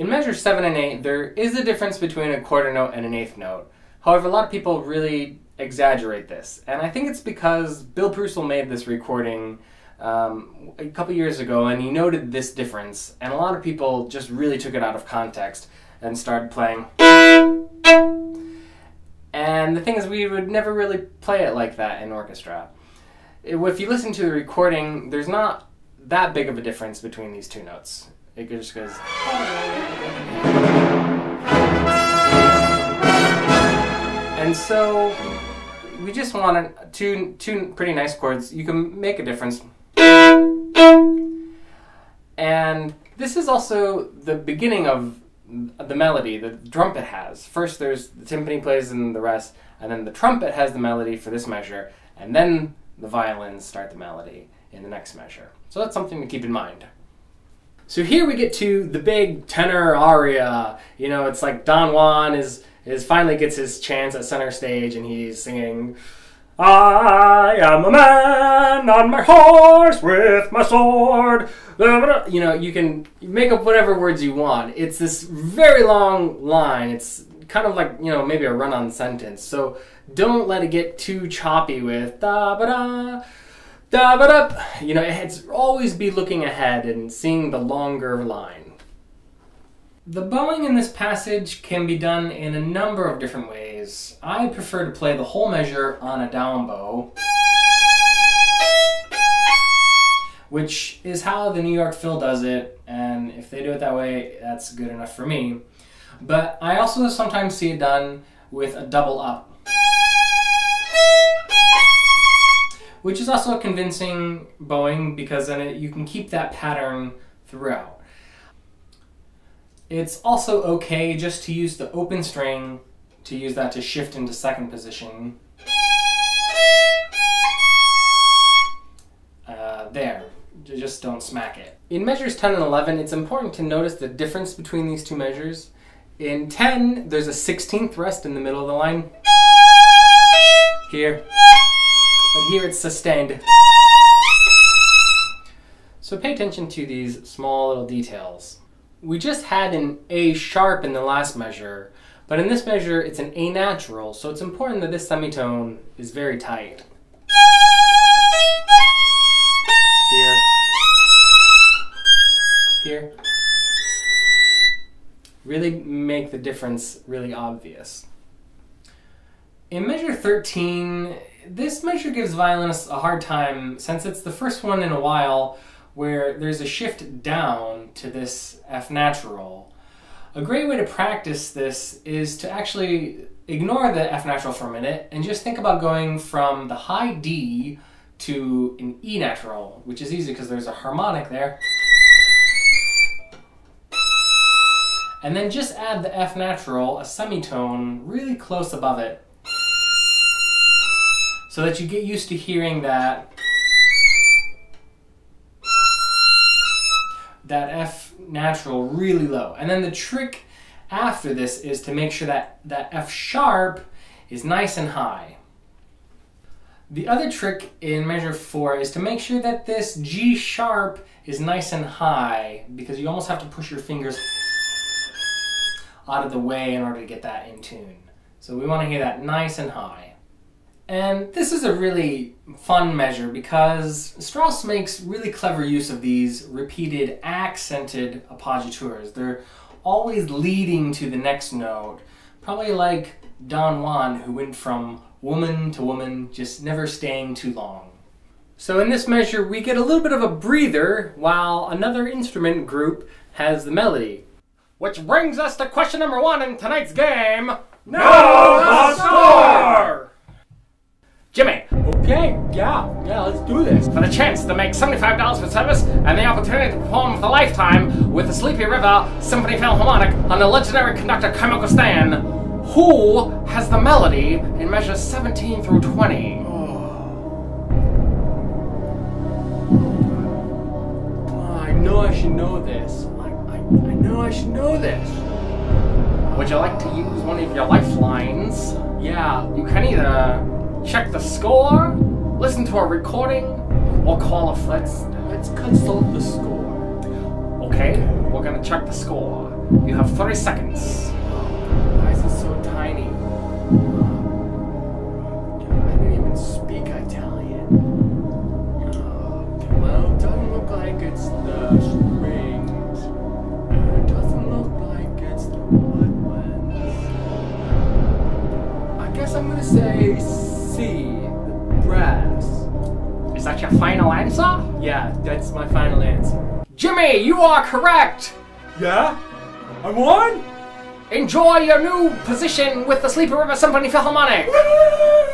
In measure 7 and 8, there is a difference between a quarter note and an eighth note. However, a lot of people really exaggerate this, and I think it's because Bill Preucil made this recording um, a couple years ago and he noted this difference, and a lot of people just really took it out of context and started playing. And the thing is, we would never really play it like that in orchestra. If you listen to the recording, there's not that big of a difference between these two notes. It just goes. And so we just wanted two two pretty nice chords. You can make a difference. And this is also the beginning of the melody the trumpet has. First, there's the timpani plays and the rest, and then the trumpet has the melody for this measure, and then the violins start the melody in the next measure. So that's something to keep in mind. So here we get to the big tenor aria. You know, it's like Don Juan is is finally gets his chance at center stage, and he's singing. I am a man on my horse with my sword. You know, you can make up whatever words you want. It's this very long line. It's kind of like, you know, maybe a run on sentence. So don't let it get too choppy with da ba da, da ba da. You know, it's always be looking ahead and seeing the longer line. The bowing in this passage can be done in a number of different ways. I prefer to play the whole measure on a down bow, which is how the New York Phil does it, and if they do it that way, that's good enough for me. But I also sometimes see it done with a double up, which is also a convincing bowing because then it, you can keep that pattern throughout. It's also okay just to use the open string to use that to shift into second position. Uh, there. Just don't smack it. In measures 10 and 11, it's important to notice the difference between these two measures. In 10, there's a 16th rest in the middle of the line. Here. But here it's sustained. So pay attention to these small little details. We just had an A sharp in the last measure, but in this measure it's an A natural, so it's important that this semitone is very tight. Here. Here. Really make the difference really obvious. In measure 13, this measure gives violinists a hard time since it's the first one in a while where there's a shift down to this F natural. A great way to practice this is to actually ignore the F natural for a minute and just think about going from the high D to an E natural, which is easy because there's a harmonic there. And then just add the F natural, a semitone, really close above it. So that you get used to hearing that that F natural really low. And then the trick after this is to make sure that that F sharp is nice and high. The other trick in measure 4 is to make sure that this G sharp is nice and high because you almost have to push your fingers out of the way in order to get that in tune. So we want to hear that nice and high. And this is a really fun measure because Strauss makes really clever use of these repeated accented appoggiatures. They're always leading to the next note, probably like Don Juan who went from woman to woman, just never staying too long. So in this measure we get a little bit of a breather while another instrument group has the melody. Which brings us to question number one in tonight's game. Know the score! Jimmy. Okay, yeah, yeah, let's do this. For the chance to make $75 for service and the opportunity to perform for the lifetime with the Sleepy River Symphony Philharmonic on the legendary conductor Kymoko Stan, who has the melody in measures 17 through 20? Oh, I know I should know this. I, I, I know I should know this. Would you like to use one of your lifelines? Yeah, you can either check the score, listen to a recording, or call a. Let's, let's consult the score. Okay, we're gonna check the score. You have 30 seconds. That final answer? Yeah, that's my final answer. Jimmy, you are correct! Yeah? I won? Enjoy your new position with the Sleepy River Symphony Philharmonic!